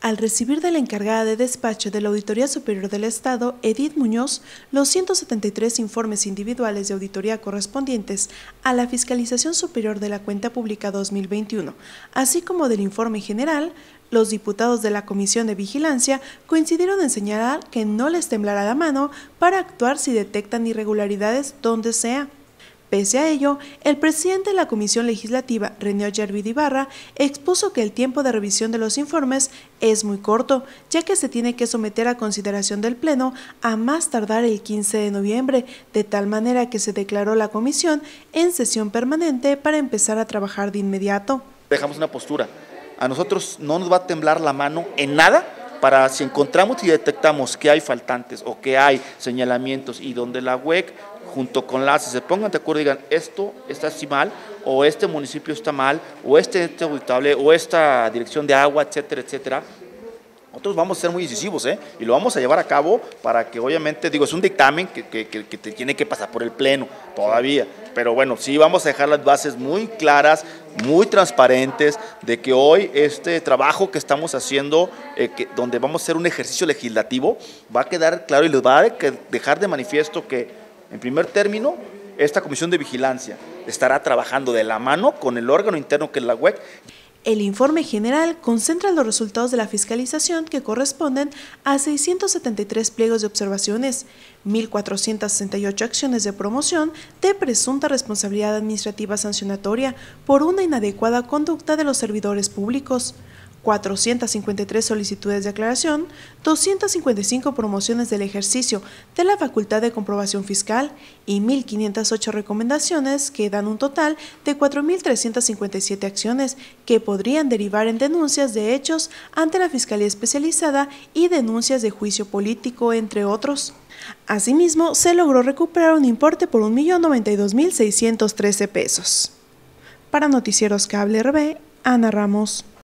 Al recibir de la encargada de despacho de la Auditoría Superior del Estado, Edith Muñoz, los 173 informes individuales de auditoría correspondientes a la Fiscalización Superior de la Cuenta Pública 2021, así como del informe general, los diputados de la Comisión de Vigilancia coincidieron en señalar que no les temblará la mano para actuar si detectan irregularidades donde sea. Pese a ello, el presidente de la Comisión Legislativa, René Yervid Ibarra, expuso que el tiempo de revisión de los informes es muy corto, ya que se tiene que someter a consideración del Pleno a más tardar el 15 de noviembre, de tal manera que se declaró la comisión en sesión permanente para empezar a trabajar de inmediato. Dejamos una postura. A nosotros no nos va a temblar la mano en nada para si encontramos y detectamos que hay faltantes o que hay señalamientos y donde la WEC junto con la se pongan de acuerdo y digan esto está así mal o este municipio está mal o este ente auditable o esta dirección de agua, etcétera, etcétera, nosotros vamos a ser muy decisivos ¿eh? y lo vamos a llevar a cabo para que obviamente, digo, es un dictamen que, que, que, te tiene que pasar por el Pleno todavía, pero bueno, sí vamos a dejar las bases muy claras, muy transparentes, de que hoy este trabajo que estamos haciendo, eh, que, donde vamos a hacer un ejercicio legislativo, va a quedar claro y les va a dejar de manifiesto que, en primer término, esta comisión de vigilancia estará trabajando de la mano con el órgano interno que es la UEC. El informe general concentra los resultados de la fiscalización que corresponden a 673 pliegos de observaciones, 1.468 acciones de promoción de presunta responsabilidad administrativa sancionatoria por una inadecuada conducta de los servidores públicos, 453 solicitudes de aclaración, 255 promociones del ejercicio de la facultad de comprobación fiscal y 1.508 recomendaciones que dan un total de 4.357 acciones que podrían derivar en denuncias de hechos ante la Fiscalía Especializada y denuncias de juicio político, entre otros. Asimismo, se logró recuperar un importe por 1.092.613 pesos. Para Noticieros Cable RB, Ana Ramos.